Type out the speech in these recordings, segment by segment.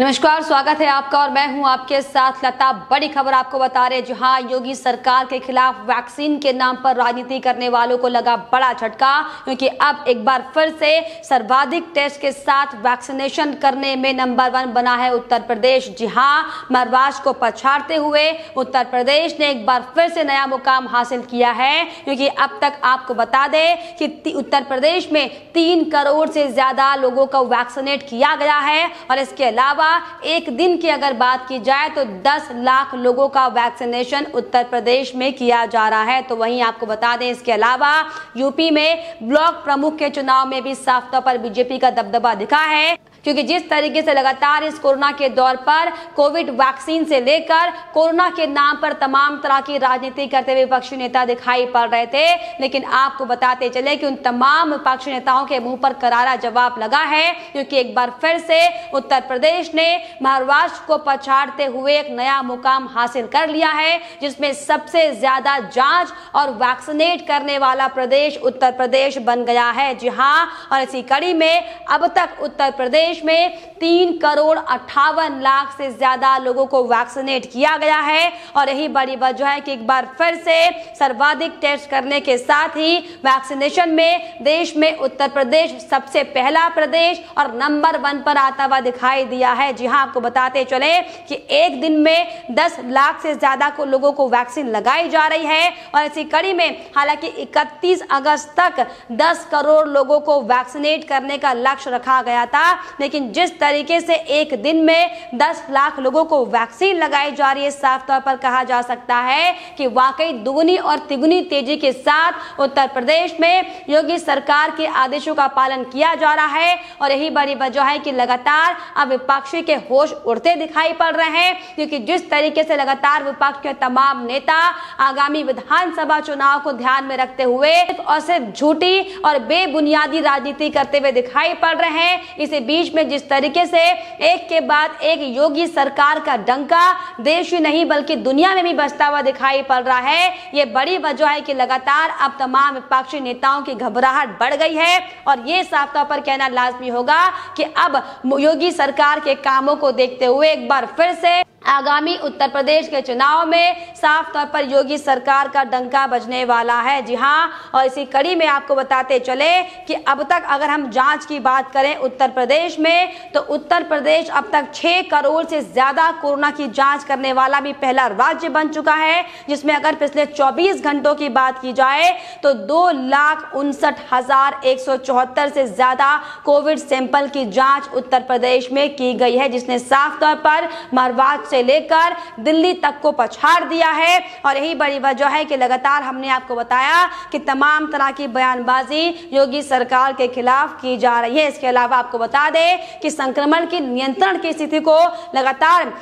नमस्कार, स्वागत है आपका और मैं हूँ आपके साथ लता। बड़ी खबर आपको बता रहे जहाँ योगी सरकार के खिलाफ वैक्सीन के नाम पर राजनीति करने वालों को लगा बड़ा झटका, क्योंकि अब एक बार फिर से सर्वाधिक टेस्ट के साथ वैक्सीनेशन करने में नंबर वन बना है उत्तर प्रदेश। जी हाँ महाराष्ट्र को पछाड़ते हुए उत्तर प्रदेश ने एक बार फिर से नया मुकाम हासिल किया है, क्योंकि अब तक आपको बता दें कि उत्तर प्रदेश में तीन करोड़ से ज़्यादा लोगों को वैक्सीनेट किया गया है, और इसके अलावा एक दिन की अगर बात की जाए तो 10 लाख लोगों का वैक्सीनेशन उत्तर प्रदेश में किया जा रहा है। तो वहीं आपको बता दें, इसके अलावा यूपी में ब्लॉक प्रमुख के चुनाव में भी साफ़ तौर पर बीजेपी का दबदबा दिखा है। क्योंकि जिस तरीके से लगातार इस कोरोना के दौर पर कोविड वैक्सीन से लेकर कोरोना के नाम पर तमाम तरह की राजनीति करते हुए विपक्षी नेता दिखाई पड़ रहे थे, लेकिन आपको बताते चले कि उन तमाम विपक्षी नेताओं के मुँह पर करारा जवाब लगा है, क्योंकि एक बार फिर से उत्तर प्रदेश ने महाराष्ट्र को पछाड़ते हुए एक नया मुकाम हासिल कर लिया है, जिसमें सबसे ज़्यादा जाँच और वैक्सीनेट करने वाला प्रदेश उत्तर प्रदेश बन गया है। जी हाँ और इसी कड़ी में अब तक उत्तर प्रदेश देश में तीन करोड़ अट्ठावन लाख से ज़्यादा लोगों को वैक्सीनेट किया गया है और यही बड़ी वजह है कि एक बार फिर से सर्वाधिक टेस्ट करने के साथ ही वैक्सीनेशन में देश में उत्तर प्रदेश सबसे पहला प्रदेश और नंबर वन पर आता हुआ दिखाई दिया है। जी हाँ आपको बताते चले कि एक दिन में दस लाख से ज़्यादा को लोगों को वैक्सीन लगाई जा रही है और इसी कड़ी में हालाँकि इकतीस अगस्त तक दस करोड़ लोगों को वैक्सीनेट करने का लक्ष्य रखा गया था। लेकिन जिस तरीके से एक दिन में 10 लाख लोगों को वैक्सीन लगाई जा रही है, साफ़ तौर पर कहा जा सकता है कि वाकई दुगनी और तिगुनी तेज़ी के साथ उत्तर प्रदेश में योगी सरकार के आदेशों का पालन किया जा रहा है और यही बड़ी वजह है कि लगातार अब विपक्षी के होश उड़ते दिखाई पड़ रहे हैं, क्योंकि जिस तरीके से लगातार विपक्ष के तमाम नेता आगामी विधानसभा चुनाव को ध्यान में रखते हुए और सिर्फ़ झूठी और बेबुनियादी राजनीति करते हुए दिखाई पड़ रहे हैं, इसी बीच में जिस तरीके से एक के बाद एक योगी सरकार का डंका, देश ही नहीं, बल्कि दुनिया में भी बसता हुआ दिखाई पड़ रहा है। ये बड़ी वजह है कि लगातार अब तमाम विपक्षी नेताओं की घबराहट बढ़ गई है। और ये साफ़ तौर पर कहना लाजमी होगा कि अब योगी सरकार के कामों को देखते हुए एक बार फिर से आगामी उत्तर प्रदेश के चुनाव में साफ़ तौर पर योगी सरकार का डंका बजने वाला है। जी हाँ और इसी कड़ी में आपको बताते चले कि अब तक अगर हम जाँच की बात करें, उत्तर प्रदेश में तो उत्तर प्रदेश अब तक छह करोड़ से ज़्यादा कोरोना की जाँच करने वाला भी पहला राज्य बन चुका है, जिसमें अगर पिछले 24 घंटों की बात की जाए तो दो लाख उनसठ हज़ार एक सौ चौहत्तर से ज़्यादा कोविड सैंपल की जाँच उत्तर प्रदेश में की गई है, जिसने साफ़ तौर पर मरवाज से लेकर दिल्ली तक को पछाड़ दिया है। और यही बड़ी वजह है कि लगातार हमने आपको बताया कि तमाम तरह की बयानबाजी योगी सरकार के खिलाफ की जा रही है। इसके अलावा आपको बता दें कि संक्रमण की नियंत्रण की स्थिति को लगातार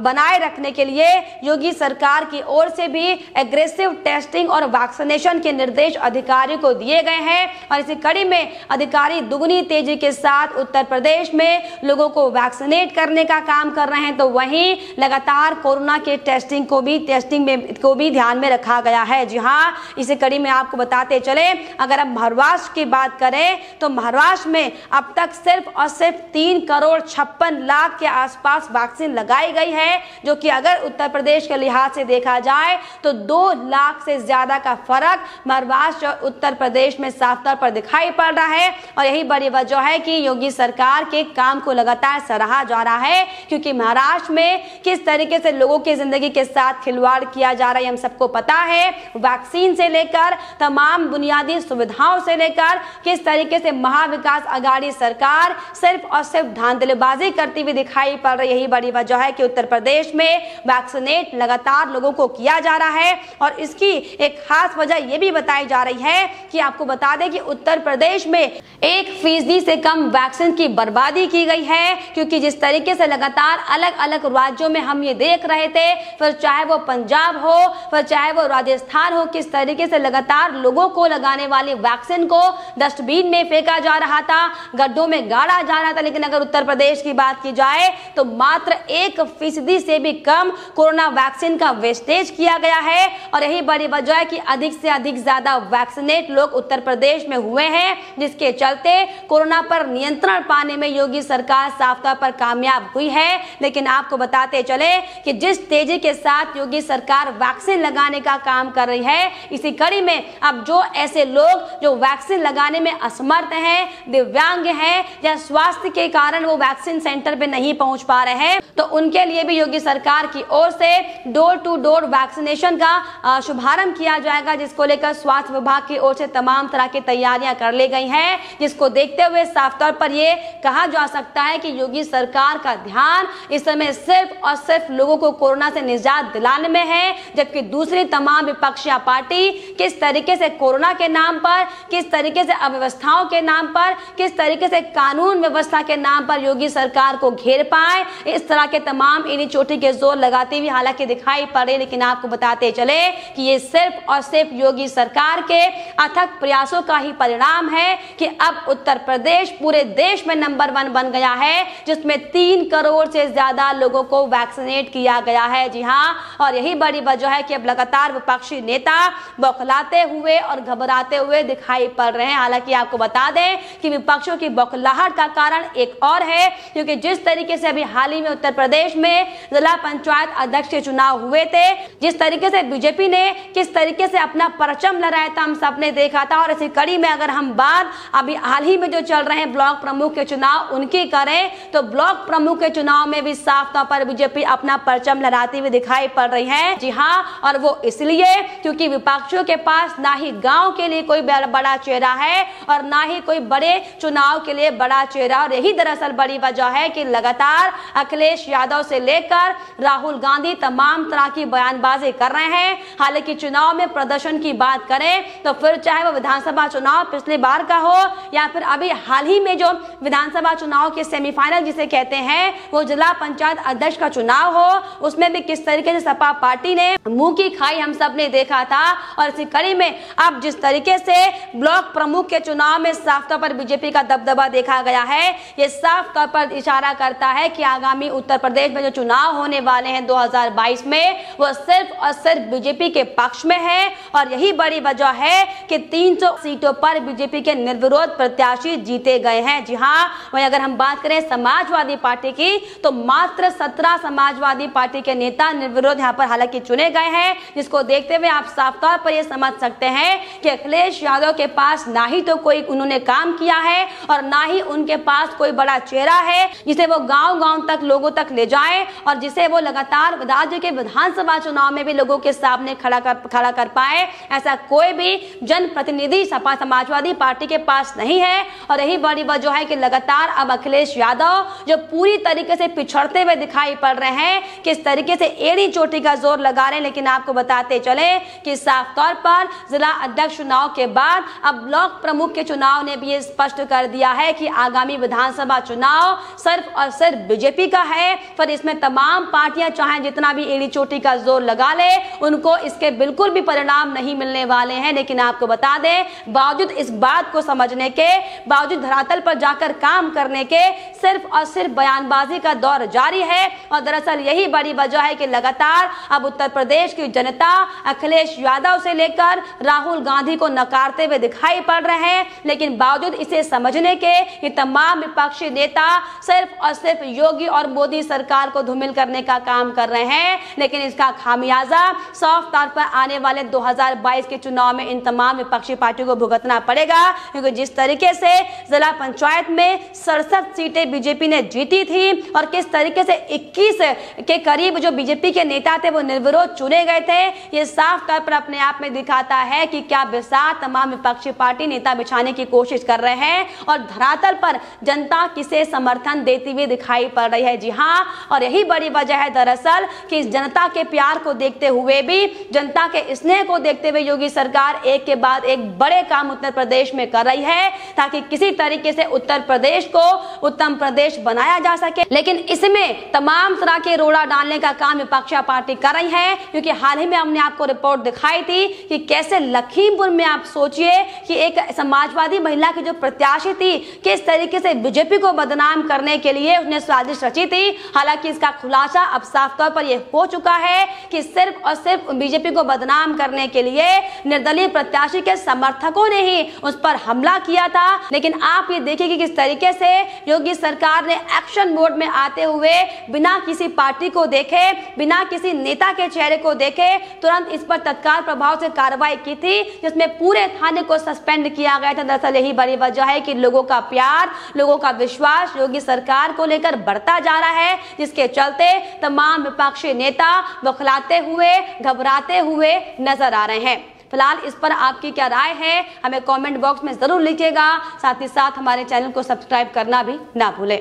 बनाए रखने के लिए योगी सरकार की ओर से भी एग्रेसिव टेस्टिंग और वैक्सीनेशन के निर्देश अधिकारी को दिए गए हैं। और इसी कड़ी में अधिकारी दुगनी तेज़ी के साथ उत्तर प्रदेश में लोगों को वैक्सीनेट करने का काम कर रहे हैं। तो वहीं लगातार कोरोना के टेस्टिंग को भी टेस्टिंग में, को भी ध्यान में रखा गया है। जी हाँ इसी कड़ी में आपको बताते चले, अगर हम महाराष्ट्र की बात करें तो महाराष्ट्र में अब तक सिर्फ़ और तीन करोड़ छप्पन लाख के आसपास वैक्सीन लगाई गई है, जो कि अगर उत्तर प्रदेश के लिहाज से देखा जाए तो दो लाख से ज़्यादा का फ़र्क महाराष्ट्र और उत्तर प्रदेश में साफ़ तौर पर दिखाई पड़ रहा है। और यही बड़ी वजह है कि योगी सरकार के काम को लगातार सराहा जा रहा है, क्योंकि महाराष्ट्र में किस तरीके से लोगों की ज़िंदगी के साथ खिलवाड़ किया जा रहा है हम सबको पता है। वैक्सीन से लेकर तमाम बुनियादी सुविधाओं से लेकर किस तरीके से महाविकास अघाड़ी सरकार सिर्फ़ और सिर्फ़ धांधलेबाजी करती हुई दिखाई पड़ रही यही बड़ी वजह है कि उत्तर प्रदेश में वैक्सीनेट लगातार लोगों को किया जा रहा है और इसकी एक खास वजह यह भी बताई जा रही है कि आपको बता दें कि उत्तर प्रदेश में एक फ़ीसदी से कम वैक्सीन की बर्बादी की गई है, क्योंकि जिस तरीके से लगातार अलग अलग राज्यों में हम ये देख रहे थे, फिर चाहे वो पंजाब हो, फिर चाहे वो राजस्थान हो, किस तरीके से लगातार लोगों को लगाने वाली वैक्सीन को डस्टबिन में फेंका जा रहा था, गड्ढों में गाड़ा जा रहा था, लेकिन अगर उत्तर प्रदेश की बात की जाए तो मात्र एक फ़ीसदी से भी कम कोरोना वैक्सीन का वेस्टेज किया गया है। और यही बड़ी वजह है कि अधिक से अधिक ज़्यादा वैक्सीनेट लोग उत्तर प्रदेश में हुए हैं, जिसके चलते कोरोना पर नियंत्रण पाने में योगी सरकार साफ़ तौर पर कामयाब हुई है। लेकिन आपको बताते चले कि जिस तेज़ी के साथ योगी सरकार वैक्सीन लगाने का काम कर रही है, इसी कड़ी में अब जो ऐसे लोग जो वैक्सीन लगाने में असमर्थ हैं, दिव्यांग हैं या के कारण वो वैक्सीन सेंटर पे नहीं पहुँच पा रहे हैं। तो उनके लिए भी योगी सरकार की ओर से डोर टू डोर वैक्सीनेशन का शुभारंभ किया जाएगा, जिसको लेकर स्वास्थ्य विभाग की ओर से तमाम तरह की तैयारियाँ कर ली गई हैं, जिसको देखते हुए साफ़ तौर पर यह कहा जा सकता है कि योगी सरकार का ध्यान इस समय सिर्फ़ और सिर्फ़ लोगों को कोरोना से निजात दिलाने में है, जबकि दूसरी तमाम विपक्षी पार्टी किस तरीके से कोरोना के नाम पर, किस तरीके से अव्यवस्थाओं के नाम पर, किस तरीके से कानून व्यवस्था के नाम पर योगी सरकार को घेर पाए। इस तरह के तमाम इन्हीं चोटी के ज़ोर लगाते हुए हालाँकि दिखाई पड़े, लेकिन आपको बताते चले कि ये सिर्फ़ और सिर्फ़ योगी सरकार के अथक प्रयासों का ही परिणाम है कि अब उत्तर प्रदेश पूरे देश में नंबर वन बन गया है, जिसमें तीन करोड़ से ज़्यादा लोगों को वैक्सीनेट किया गया है। जी हाँ और यही बड़ी वजह है कि अब लगातार विपक्षी नेता बौखलाते हुए और घबराते हुए दिखाई पड़ रहे हैं। हालाँकि आपको बता दें कि विपक्षों की बौखलाहट का कारण एक और है, क्योंकि जिस तरीके से अभी हाल ही में उत्तर प्रदेश में जिला पंचायत अध्यक्ष के चुनाव हुए थे, जिस तरीके से बीजेपी ने किस तरीके से अपना परचम लहराया था, हम सबने देखा था। और इसी कड़ी में अगर हम बात अभी हाल ही में जो चल रहे हैं ब्लॉक प्रमुख के चुनाव, उनकी करें तो ब्लॉक प्रमुख के चुनाव में भी साफ़ तौर पर बीजेपी अपना परचम लहराती हुई दिखाई पड़ रही है। जी हाँ और वो इसलिए क्योंकि विपक्षियों के पास ना ही गाँव के लिए कोई बड़ा चेहरा है, और ना ही कोई बड़े चुनाव के लिए बड़ा चेहरा और यही दरअसल बड़ी वजह है कि लगातार अखिलेश यादव से लेकर राहुल गांधी तमाम तरह की बयानबाजी कर रहे हैं। हालाँकि चुनाव में प्रदर्शन की बात करें तो फिर चाहे वो विधानसभा चुनाव पिछले बार का हो या फिर अभी हाल ही में जो विधानसभा चुनाव के सेमीफाइनल जिसे कहते हैं, वो जिला पंचायत अध्यक्ष का चुनाव हो, उसमें भी किस तरीके से सपा पार्टी ने मुँह की खाई हम सबने देखा था। और इसी कड़ी में अब जिस तरीके से ब्लॉक प्रमुख के चुनाव में साफ़ तौर पर बीजेपी का दबदबा देखा गया है ये साफ़ तौर पर इशारा करता है कि आगामी उत्तर प्रदेश में जो चुनाव होने वाले हैं 2022 में, वो सिर्फ़ और सिर्फ़ बीजेपी के पक्ष में है। और यही बड़ी वजह है कि 300 सीटों पर बीजेपी के निर्विरोध प्रत्याशी जीते गए हैं। जी हाँ वही अगर हम बात करें समाजवादी पार्टी की तो मात्र सत्रह समाजवादी पार्टी के नेता निर्विरोध यहाँ पर हालाँकि चुने गए हैं, जिसको देखते हुए आप साफ़ तौर पर यह समझ सकते हैं कि अखिलेश यादव के पास ना ही तो कोई उन्होंने काम किया है और ना ही उनके पास कोई बड़ा चेहरा है, जिसे वो गाँव गाँव तक, लोगों तक ले जाए और जिसे वो लगातार राज्य के विधानसभा चुनाव में भी लोगों के सामने खड़ा कर खड़ा कर पाए, ऐसा कोई भी जनप्रतिनिधि सपा समाजवादी पार्टी के पास नहीं है। और यही बड़ी वजह है कि लगातार अब अखिलेश यादव, जो पूरी तरीके से पिछड़ते हुए दिखाई पड़ रहे हैं, किस तरीके से एड़ी चोटी का ज़ोर लगा रहे हैं, लेकिन आपको बताते चले कि साफ़ तौर पर जिला अध्यक्ष चुनाव के बाद अब ब्लॉक प्रमुख के चुनाव ने भी स्पष्ट कर दिया है कि आगामी विधानसभा चुनाव, सिर्फ़ और सिर्फ़ बीजेपी का है। पर इसमें तमाम पार्टियाँ चाहे जितना भी एड़ी चोटी का ज़ोर लगा ले, उनको इसके बिल्कुल भी परिणाम नहीं मिलने वाले हैं। लेकिन आपको बता दें, बावजूद इस बात को समझने के, बावजूद धरातल पर जाकर काम करने के, सिर्फ़ और सिर्फ़ बयानबाजी का दौर जारी है। और दरअसल यही बड़ी वजह है कि लगातार अब उत्तर प्रदेश की जनता अखिलेश यादव से लेकर राहुल गांधी को नकारते हुए दिखाई पड़ रहे हैं। लेकिन बावजूद इसे समझने के, ये तमाम विपक्षी नेता सिर्फ़ और सिर्फ़ योगी और मोदी सरकार को धूमिल करने का काम कर रहे हैं, लेकिन इसका खामियाजा साफ़ तौर पर आने वाले 2022 के चुनाव में इन तमाम विपक्षी पार्टियों को भुगतना पड़ेगा, क्योंकि जिस तरीके से जिला पंचायत में सड़सठ सीटें बीजेपी ने जीती थी और किस तरीके से 21 के करीब जो बीजेपी के नेता थे वो निर्विरोध चुने गए थे, ये साफ़ तौर पर अपने आप में दिखाता है कि क्या बिसात तमाम विपक्षी पार्टी नेता बिछाने की कोशिश कर रहे हैं और धरातल पर जनता किसे समर्थन देती हुई दिखाई पड़ रही है? जी हाँ और यही बड़ी वजह है दरअसल कि जनता के प्यार को देखते हुए भी, जनता के स्नेह को देखते हुए योगी सरकार एक के बाद एक बड़े काम उत्तर प्रदेश में कर रही है, ताकि किसी तरीके से उत्तर प्रदेश को उत्तम प्रदेश बनाया जा सके। लेकिन इसमें तमाम तरह के रोड़ा डालने का काम विपक्षा पार्टी कर रही है, क्योंकि हाल ही में हमने आपको रिपोर्ट दिखाई थी कि कैसे लखीमपुर में आप सोचिए कि एक समाजवादी महिला की जो प्रत्याशी थी, किस तरीके से बीजेपी को बदनाम करने के लिए उसने साजिश रची थी। हालाँकि इसका खुलासा अब साफ़ तौर पर यह हो चुका है कि सिर्फ़ और सिर्फ़ बीजेपी को बदनाम करने के लिए निर्दलीय प्रत्याशी के समर्थकों ने ही उस पर हमला किया था। लेकिन आप ये देखिए कि किस तरीके से योगी सरकार ने एक्शन मोड में आते हुए बिना किसी पार्टी को देखे, बिना किसी नेता के चेहरे को देखे, तुरंत इस पर तत्काल प्रभाव से कार्रवाई की थी, जिसमें पूरे थाने को सस्पेंड किया गया था। दरअसल यही बड़ी वजह है कि लोगों का प्यार लोगों का विश्वास योगी सरकार को लेकर बढ़ता जा रहा है, जिसके चलते तमाम विपक्षी नेता बखलाते हुए, घबराते हुए नज़र आ रहे हैं। फ़िलहाल इस पर आपकी क्या राय है, हमें कमेंट बॉक्स में ज़रूर लिखिएगा। साथ ही साथ हमारे चैनल को सब्सक्राइब करना भी ना भूलें।